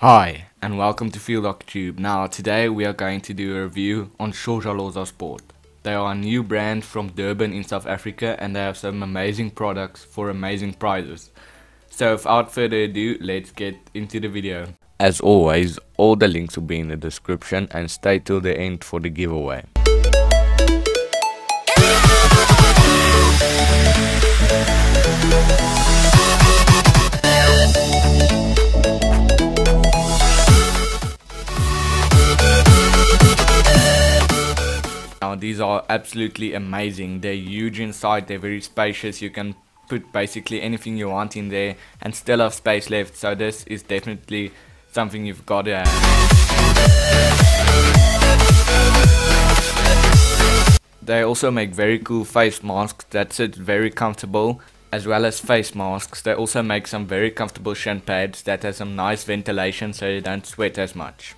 Hi, and welcome to Field Hockey Tube. Now, today we are going to do a review on Shosholoza Sport. They are a new brand from Durban in South Africa and they have some amazing products for amazing prizes. So without further ado, let's get into the video. As always, all the links will be in the description and stay till the end for the giveaway. These are absolutely amazing. They're huge inside, they're very spacious. You can put basically anything you want in there and still have space left. So this is definitely something you've got to have. They also make very cool face masks that sit very comfortable as well as face masks. They also make some very comfortable shin pads that have some nice ventilation so you don't sweat as much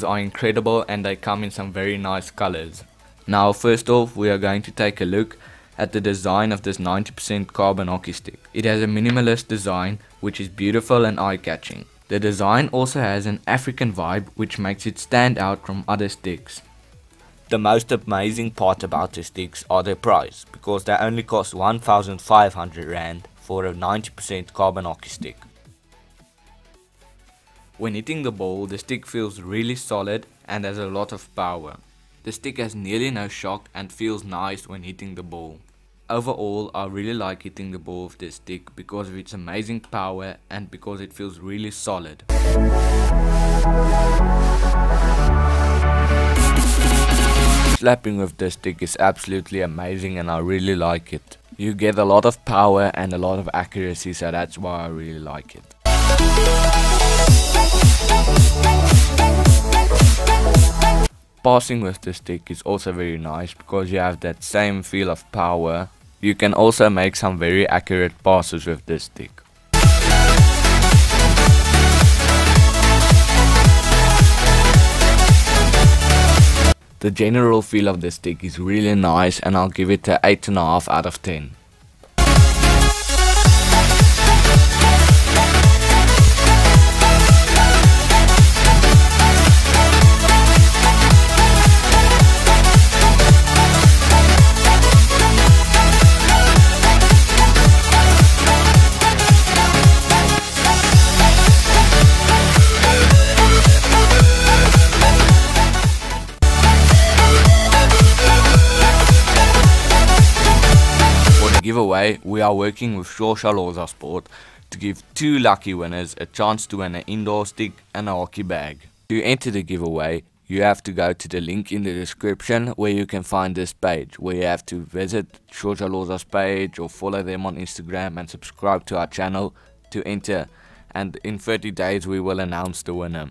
are incredible and they come in some very nice colors. Now first off we are going to take a look at the design of this 90% carbon hockey stick. It has a minimalist design which is beautiful and eye-catching. The design also has an African vibe which makes it stand out from other sticks. The most amazing part about the sticks are their price because they only cost 1500 rand for a 90% carbon hockey stick. When hitting the ball, the stick feels really solid and has a lot of power. The stick has nearly no shock and feels nice when hitting the ball. Overall, I really like hitting the ball with this stick because of its amazing power and because it feels really solid. Slapping with this stick is absolutely amazing and I really like it. You get a lot of power and a lot of accuracy so that's why I really like it. Passing with the stick is also very nice because you have that same feel of power. You can also make some very accurate passes with this stick. The general feel of the stick is really nice and I'll give it a 8.5 out of 10. Giveaway, we are working with Shosholoza Sport to give two lucky winners a chance to win an indoor stick and a hockey bag. To enter the giveaway, you have to go to the link in the description where you can find this page, where you have to visit Shosholoza's page or follow them on Instagram and subscribe to our channel to enter. And in 30 days, we will announce the winner.